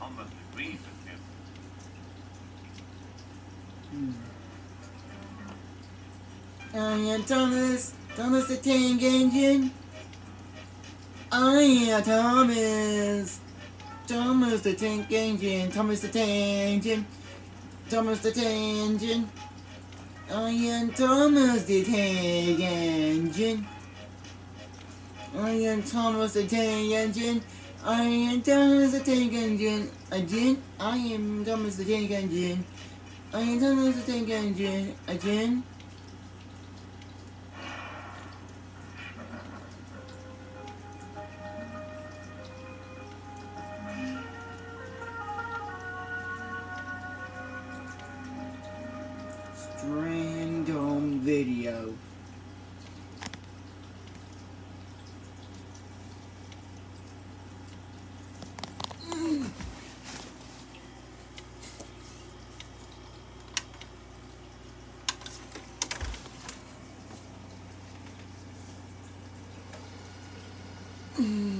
almost agrees with him. Hmm. I am Thomas, Thomas the Tank Engine. I am Thomas, Thomas the Tank Engine, Thomas the Tank Engine, Thomas the Tank Engine. I am Thomas the Tank Engine. I am Thomas the Tank Engine. I am Thomas the Tank Engine. Again, I am Thomas the Tank Engine. I am Thomas the Tank Engine. Again. Random video. Mm.